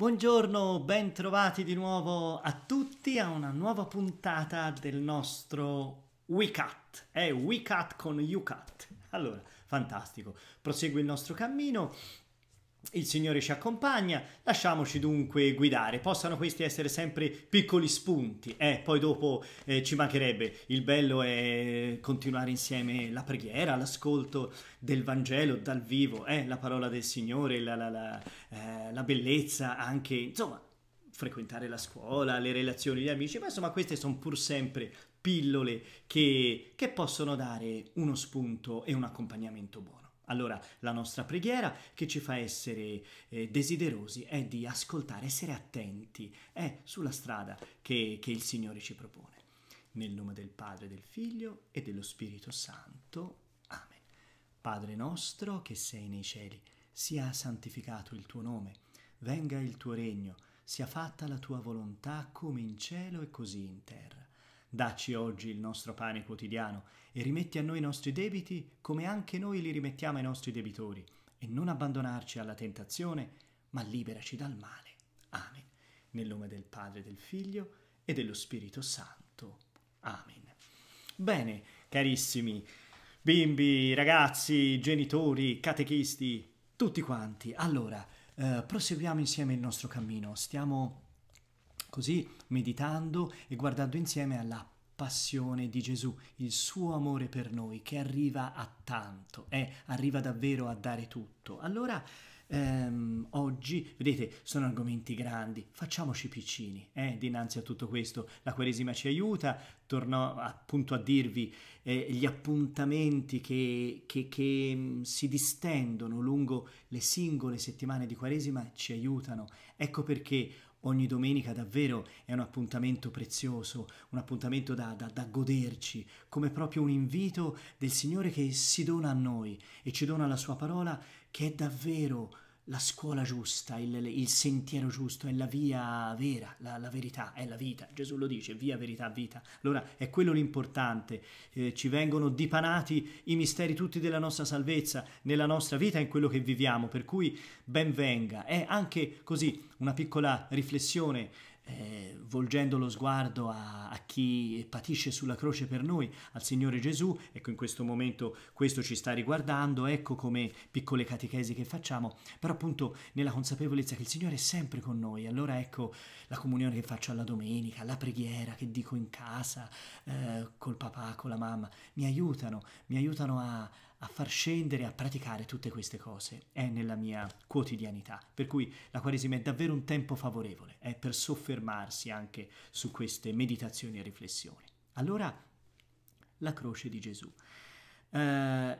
Buongiorno, ben trovati di nuovo a tutti a una nuova puntata del nostro WeCat. È WeCat con YouCat. Allora, fantastico. Prosegue il nostro cammino il Signore ci accompagna, lasciamoci dunque guidare. Possano questi essere sempre piccoli spunti, eh, poi dopo eh, ci mancherebbe. Il bello è continuare insieme la preghiera, l'ascolto del Vangelo dal vivo, eh, la parola del Signore, la, la, la, eh, la bellezza anche, insomma, frequentare la scuola, le relazioni, gli amici, ma insomma queste sono pur sempre pillole che, che possono dare uno spunto e un accompagnamento buono. Allora la nostra preghiera che ci fa essere eh, desiderosi è di ascoltare, essere attenti è sulla strada che, che il Signore ci propone. Nel nome del Padre, del Figlio e dello Spirito Santo. Amen. Padre nostro che sei nei cieli, sia santificato il tuo nome, venga il tuo regno, sia fatta la tua volontà come in cielo e così in terra. Dacci oggi il nostro pane quotidiano e rimetti a noi i nostri debiti come anche noi li rimettiamo ai nostri debitori e non abbandonarci alla tentazione, ma liberaci dal male. Amen. Nel nome del Padre, del Figlio e dello Spirito Santo. Amen. Bene, carissimi bimbi, ragazzi, genitori, catechisti, tutti quanti. Allora, eh, proseguiamo insieme il nostro cammino. Stiamo Così, meditando e guardando insieme alla passione di Gesù, il suo amore per noi che arriva a tanto, eh, arriva davvero a dare tutto. Allora, ehm, oggi, vedete, sono argomenti grandi, facciamoci piccini eh, dinanzi a tutto questo. La Quaresima ci aiuta, torno appunto a dirvi eh, gli appuntamenti che, che, che mm, si distendono lungo le singole settimane di Quaresima ci aiutano. Ecco perché ogni domenica davvero è un appuntamento prezioso, un appuntamento da, da, da, goderci, come proprio un invito del Signore che si dona a noi e ci dona la sua parola che è davvero la scuola giusta, il, il sentiero giusto, è la via vera, la, la, verità, è la vita. Gesù lo dice, via, verità, vita. Allora è quello l'importante. Eh, ci vengono dipanati i misteri tutti della nostra salvezza, nella nostra vita, in quello che viviamo. Per cui ben venga. È anche così una piccola riflessione eh, volgendo lo sguardo a, a, chi patisce sulla croce per noi, al Signore Gesù, ecco in questo momento questo ci sta riguardando, ecco come piccole catechesi che facciamo, però appunto nella consapevolezza che il Signore è sempre con noi, allora ecco la comunione che faccio alla domenica, la preghiera che dico in casa, eh, col papà, con la mamma, mi aiutano, mi aiutano a a far scendere, a praticare tutte queste cose, è nella mia quotidianità. Per cui la Quaresima è davvero un tempo favorevole, è per soffermarsi anche su queste meditazioni e riflessioni. Allora, la croce di Gesù. Uh,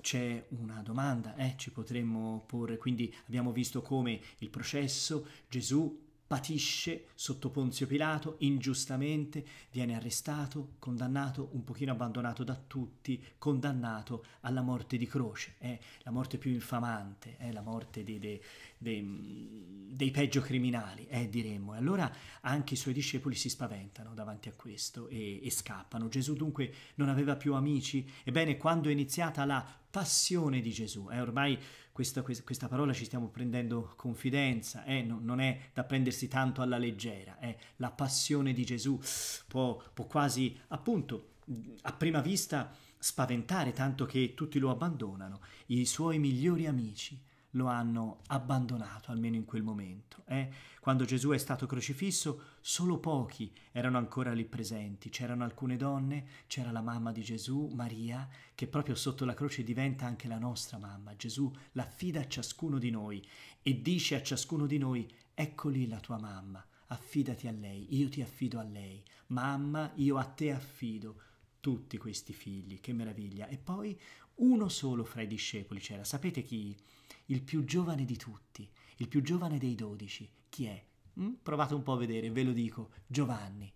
c'è una domanda, eh, ci potremmo porre, quindi abbiamo visto come il processo Gesù patisce sotto Ponzio Pilato ingiustamente, viene arrestato, condannato, un pochino abbandonato da tutti, condannato alla morte di croce, è la morte più infamante, è la morte dei, dei, dei, dei peggio criminali, eh, diremmo. E allora anche i suoi discepoli si spaventano davanti a questo e, e scappano. Gesù dunque non aveva più amici? Ebbene, quando è iniziata la passione di Gesù. Eh, ormai questa, questa, parola ci stiamo prendendo confidenza, eh, no, non è da prendersi tanto alla leggera. Eh. La passione di Gesù può, può quasi, appunto, a prima vista spaventare tanto che tutti lo abbandonano. I suoi migliori amici lo hanno abbandonato, almeno in quel momento. Eh? Quando Gesù è stato crocifisso, solo pochi erano ancora lì presenti. C'erano alcune donne, c'era la mamma di Gesù, Maria, che proprio sotto la croce diventa anche la nostra mamma. Gesù l'affida a ciascuno di noi e dice a ciascuno di noi, ecco lì la tua mamma, affidati a lei, io ti affido a lei. Mamma, io a te affido tutti questi figli, che meraviglia. E poi uno solo fra i discepoli c'era, sapete chi? il più giovane di tutti, il più giovane dei dodici. Chi è? Mm? Provate un po' a vedere, ve lo dico, Giovanni.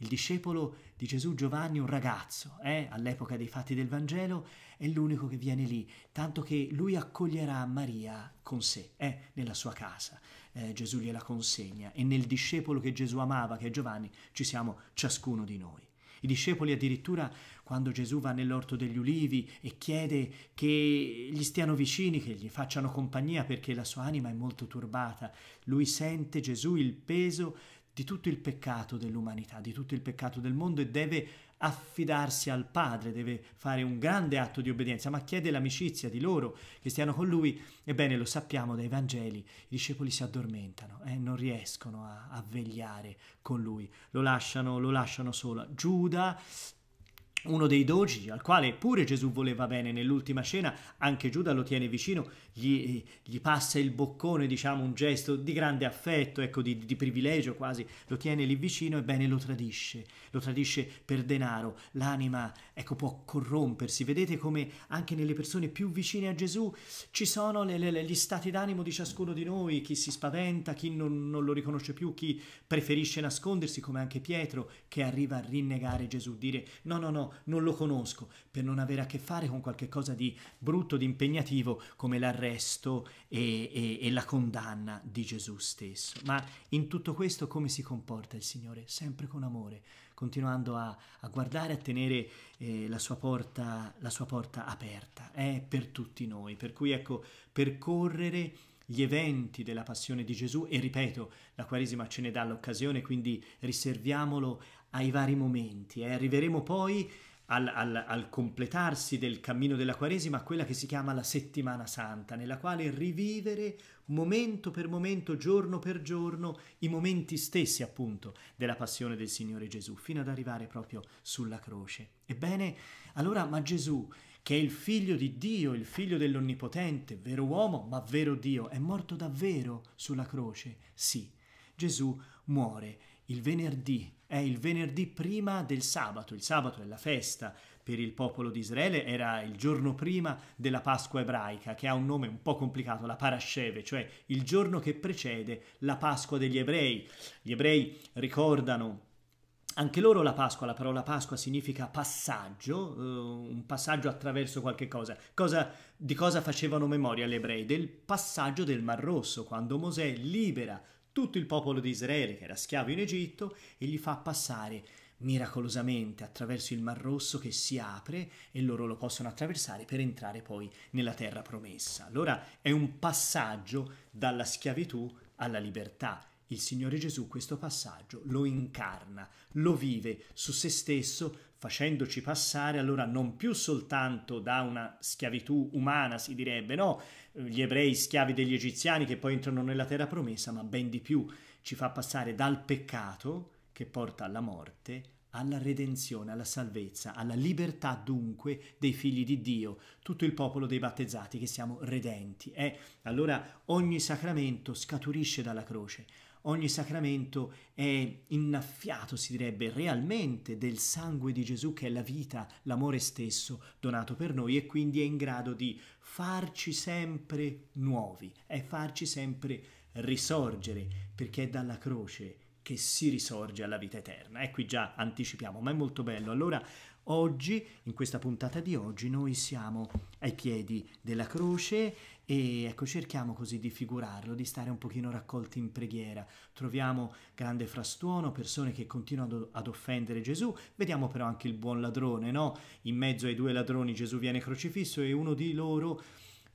Il discepolo di Gesù Giovanni, un ragazzo, eh, all'epoca dei fatti del Vangelo, è l'unico che viene lì, tanto che lui accoglierà Maria con sé, eh, nella sua casa. Eh, Gesù gliela consegna e nel discepolo che Gesù amava, che è Giovanni, ci siamo ciascuno di noi. I discepoli addirittura quando Gesù va nell'orto degli ulivi e chiede che gli stiano vicini, che gli facciano compagnia perché la sua anima è molto turbata, lui sente Gesù il peso di tutto il peccato dell'umanità, di tutto il peccato del mondo e deve affidarsi al Padre, deve fare un grande atto di obbedienza, ma chiede l'amicizia di loro che stiano con lui. Ebbene, lo sappiamo dai Vangeli, i discepoli si addormentano e eh, non riescono a, a vegliare con lui, lo lasciano, lo lasciano solo. Giuda uno dei dogi al quale pure Gesù voleva bene nell'ultima cena, anche Giuda lo tiene vicino, gli, gli passa il boccone, diciamo un gesto di grande affetto, ecco di, di, privilegio quasi, lo tiene lì vicino e bene lo tradisce, lo tradisce per denaro, l'anima ecco può corrompersi, vedete come anche nelle persone più vicine a Gesù ci sono le, le, gli stati d'animo di ciascuno di noi, chi si spaventa, chi non, non lo riconosce più, chi preferisce nascondersi come anche Pietro che arriva a rinnegare Gesù, dire no no no non lo conosco, per non avere a che fare con qualche cosa di brutto, di impegnativo come l'arresto e, e, e la condanna di Gesù stesso. Ma in tutto questo come si comporta il Signore? Sempre con amore, continuando a, a guardare, a tenere eh, la, sua porta, la sua porta aperta. È per tutti noi, per cui ecco, percorrere gli eventi della passione di Gesù e ripeto, la Quaresima ce ne dà l'occasione, quindi riserviamolo ai vari momenti. Eh. Arriveremo poi al, al, al, completarsi del cammino della Quaresima quella che si chiama la settimana santa, nella quale rivivere momento per momento, giorno per giorno, i momenti stessi appunto della passione del Signore Gesù, fino ad arrivare proprio sulla croce. Ebbene, allora, ma Gesù, che è il figlio di Dio, il figlio dell'Onnipotente, vero uomo, ma vero Dio, è morto davvero sulla croce? Sì, Gesù muore il venerdì, è il venerdì prima del sabato, il sabato è la festa per il popolo di Israele, era il giorno prima della Pasqua ebraica, che ha un nome un po' complicato, la Parasheve, cioè il giorno che precede la Pasqua degli ebrei. Gli ebrei ricordano anche loro la Pasqua, la parola Pasqua significa passaggio, uh, un passaggio attraverso qualche cosa. cosa. Di cosa facevano memoria gli ebrei? Del passaggio del Mar Rosso, quando Mosè libera tutto il popolo di Israele che era schiavo in Egitto e gli fa passare miracolosamente attraverso il Mar Rosso che si apre e loro lo possono attraversare per entrare poi nella terra promessa. Allora è un passaggio dalla schiavitù alla libertà. Il Signore Gesù questo passaggio lo incarna, lo vive su se stesso facendoci passare allora non più soltanto da una schiavitù umana, si direbbe, no, gli ebrei schiavi degli egiziani che poi entrano nella terra promessa, ma ben di più ci fa passare dal peccato che porta alla morte alla redenzione, alla salvezza, alla libertà dunque dei figli di Dio, tutto il popolo dei battezzati che siamo redenti. Eh? allora ogni sacramento scaturisce dalla croce, ogni sacramento è innaffiato, si direbbe, realmente del sangue di Gesù che è la vita, l'amore stesso donato per noi e quindi è in grado di farci sempre nuovi, è farci sempre risorgere, perché è dalla croce che si risorge alla vita eterna. E qui già anticipiamo, ma è molto bello. Allora, oggi, in questa puntata di oggi, noi siamo ai piedi della croce e ecco, cerchiamo così di figurarlo, di stare un pochino raccolti in preghiera. Troviamo grande frastuono, persone che continuano ad offendere Gesù, vediamo però anche il buon ladrone, no? In mezzo ai due ladroni Gesù viene crocifisso e uno di loro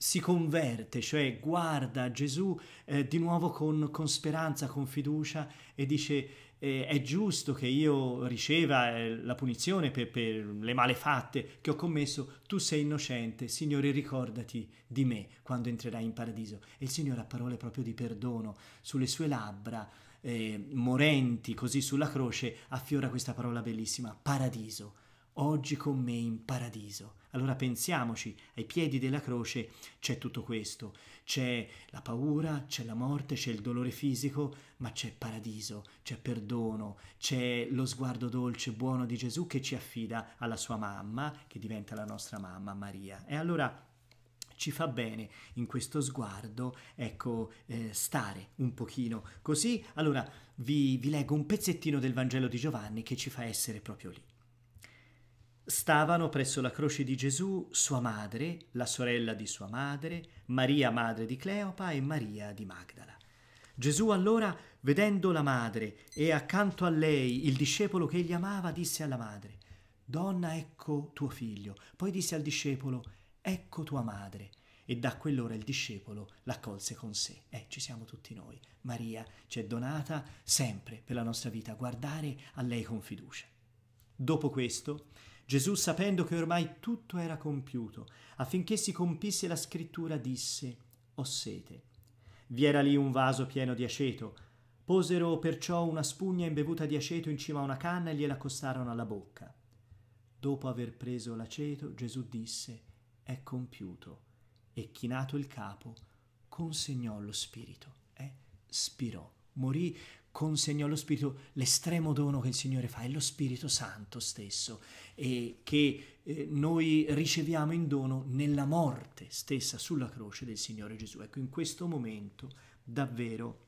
si converte, cioè guarda Gesù eh, di nuovo con, con, speranza, con fiducia e dice eh, è giusto che io riceva eh, la punizione per, per, le malefatte che ho commesso, tu sei innocente, Signore ricordati di me quando entrerai in paradiso. E il Signore ha parole proprio di perdono sulle sue labbra. Eh, morenti così sulla croce affiora questa parola bellissima paradiso oggi con me in paradiso. Allora pensiamoci, ai piedi della croce c'è tutto questo, c'è la paura, c'è la morte, c'è il dolore fisico, ma c'è paradiso, c'è perdono, c'è lo sguardo dolce, buono di Gesù che ci affida alla sua mamma, che diventa la nostra mamma Maria. E allora ci fa bene in questo sguardo, ecco, eh, stare un pochino così. Allora vi, vi leggo un pezzettino del Vangelo di Giovanni che ci fa essere proprio lì. Stavano presso la croce di Gesù sua madre, la sorella di sua madre, Maria madre di Cleopa e Maria di Magdala. Gesù allora, vedendo la madre e accanto a lei il discepolo che egli amava, disse alla madre, Donna, ecco tuo figlio. Poi disse al discepolo, Ecco tua madre. E da quell'ora il discepolo l'accolse con sé. Eh, ci siamo tutti noi. Maria ci è donata sempre per la nostra vita guardare a lei con fiducia. Dopo questo, Gesù, sapendo che ormai tutto era compiuto, affinché si compisse la scrittura, disse, Ho sete. Vi era lì un vaso pieno di aceto. Posero perciò una spugna imbevuta di aceto in cima a una canna e gliela accostarono alla bocca. Dopo aver preso l'aceto, Gesù disse, È compiuto. E chinato il capo, consegnò lo spirito. Eh, spirò. Morì consegnò allo Spirito l'estremo dono che il Signore fa, è lo Spirito Santo stesso e che eh, noi riceviamo in dono nella morte stessa sulla croce del Signore Gesù. Ecco, in questo momento davvero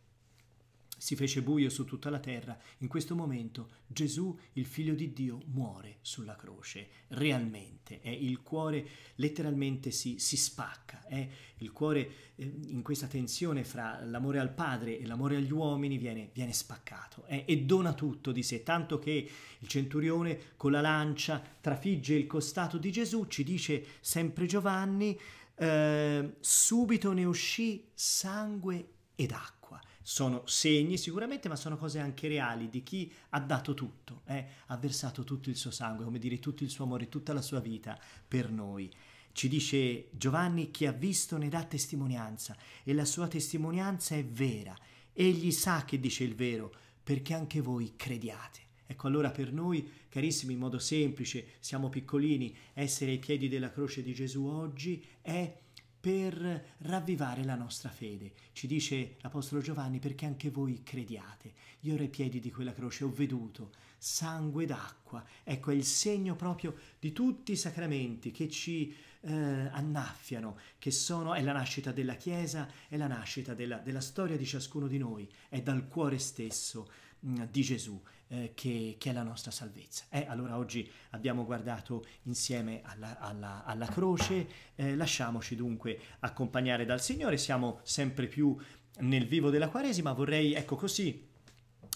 si fece buio su tutta la terra, in questo momento Gesù, il figlio di Dio, muore sulla croce, realmente, eh, il cuore letteralmente si, si spacca, eh, il cuore eh, in questa tensione fra l'amore al Padre e l'amore agli uomini viene, viene spaccato. E dona tutto di sé, tanto che il centurione con la lancia trafigge il costato di Gesù, ci dice sempre Giovanni, eh, subito ne uscì sangue ed acqua sono segni sicuramente, ma sono cose anche reali di chi ha dato tutto, eh? ha versato tutto il suo sangue, come dire, tutto il suo amore, tutta la sua vita per noi. Ci dice Giovanni chi ha visto ne dà testimonianza e la sua testimonianza è vera. Egli sa che dice il vero perché anche voi crediate. Ecco allora per noi, carissimi, in modo semplice, siamo piccolini, essere ai piedi della croce di Gesù oggi è per ravvivare la nostra fede. Ci dice l'Apostolo Giovanni perché anche voi crediate. Io ero ai piedi di quella croce, ho veduto sangue d'acqua. Ecco, è il segno proprio di tutti i sacramenti che ci eh, annaffiano, che sono, è la nascita della Chiesa, è la nascita della, della storia di ciascuno di noi, è dal cuore stesso mh, mm, di Gesù eh, che, che, è la nostra salvezza. Eh, allora oggi abbiamo guardato insieme alla, alla, alla croce, eh, lasciamoci dunque accompagnare dal Signore, siamo sempre più nel vivo della Quaresima, vorrei, ecco così,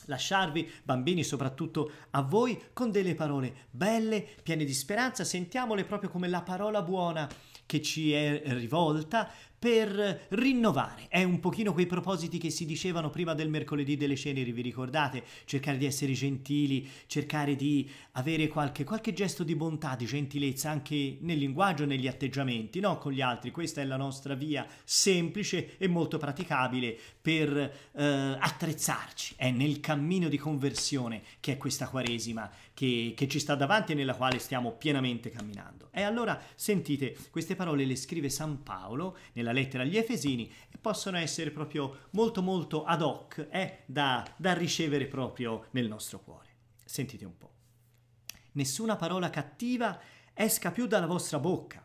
lasciarvi, bambini soprattutto a voi, con delle parole belle, piene di speranza, sentiamole proprio come la parola buona che ci è rivolta per rinnovare. È un pochino quei propositi che si dicevano prima del mercoledì delle ceneri, vi ricordate? Cercare di essere gentili, cercare di avere qualche, qualche gesto di bontà, di gentilezza anche nel linguaggio, negli atteggiamenti, no? Con gli altri. Questa è la nostra via semplice e molto praticabile per eh, attrezzarci. È nel cammino di conversione che è questa Quaresima che, che ci sta davanti e nella quale stiamo pienamente camminando. E allora sentite, queste parole le scrive San Paolo nella la lettera agli Efesini e possono essere proprio molto molto ad hoc eh, da, da ricevere proprio nel nostro cuore. Sentite un po'. Nessuna parola cattiva esca più dalla vostra bocca,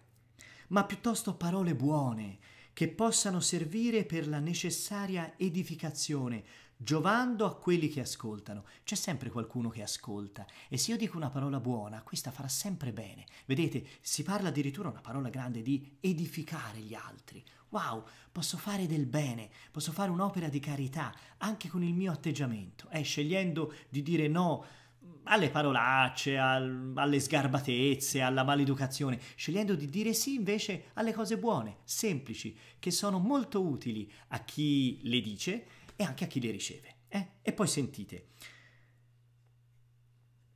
ma piuttosto parole buone che possano servire per la necessaria edificazione, giovando a quelli che ascoltano. C'è sempre qualcuno che ascolta e se io dico una parola buona, questa farà sempre bene. Vedete, si parla addirittura una parola grande di edificare gli altri. Wow, posso fare del bene, posso fare un'opera di carità anche con il mio atteggiamento, eh, scegliendo di dire no alle parolacce, al, alle sgarbatezze, alla maleducazione, scegliendo di dire sì invece alle cose buone, semplici, che sono molto utili a chi le dice e anche a chi le riceve. Eh? E poi sentite,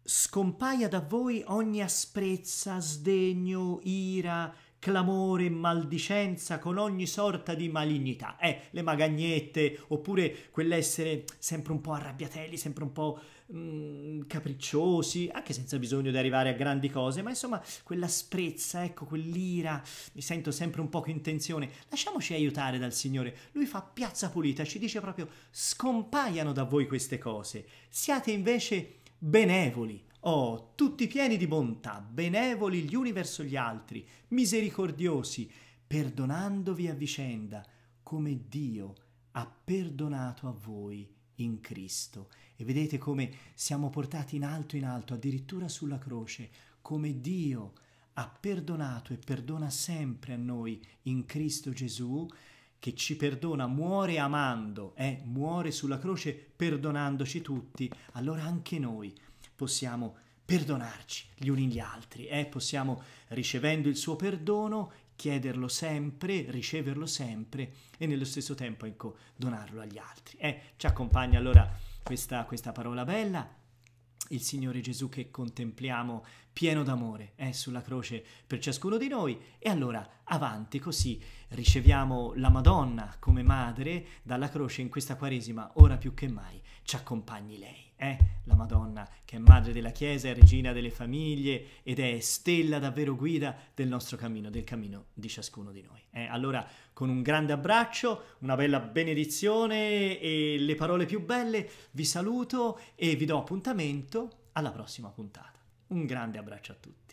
scompaia da voi ogni asprezza, sdegno, ira, clamore maldicenza con ogni sorta di malignità. Eh, le magagnette, oppure quell'essere sempre un po' arrabbiatelli, sempre un po' mm, capricciosi, anche senza bisogno di arrivare a grandi cose, ma insomma quella sprezza, ecco, quell'ira, mi sento sempre un poco in tensione. Lasciamoci aiutare dal Signore. Lui fa piazza pulita, ci dice proprio scompaiano da voi queste cose. Siate invece benevoli, Oh, tutti pieni di bontà, benevoli gli uni verso gli altri, misericordiosi, perdonandovi a vicenda, come Dio ha perdonato a voi in Cristo. E vedete come siamo portati in alto in alto, addirittura sulla croce, come Dio ha perdonato e perdona sempre a noi in Cristo Gesù, che ci perdona, muore amando, eh, muore sulla croce perdonandoci tutti, allora anche noi possiamo perdonarci gli uni gli altri, eh? possiamo ricevendo il suo perdono chiederlo sempre, riceverlo sempre e nello stesso tempo ecco, donarlo agli altri. Eh, ci accompagna allora questa, questa parola bella. Il Signore Gesù che contempliamo pieno d'amore eh, sulla croce per ciascuno di noi e allora avanti così riceviamo la Madonna come madre dalla croce in questa Quaresima ora più che mai ci accompagni lei eh? la Madonna che è madre della Chiesa, è regina delle famiglie ed è stella davvero guida del nostro cammino, del cammino di ciascuno di noi. Eh? Allora, con un grande abbraccio, una bella benedizione e le parole più belle, vi saluto e vi do appuntamento alla prossima puntata. Un grande abbraccio a tutti.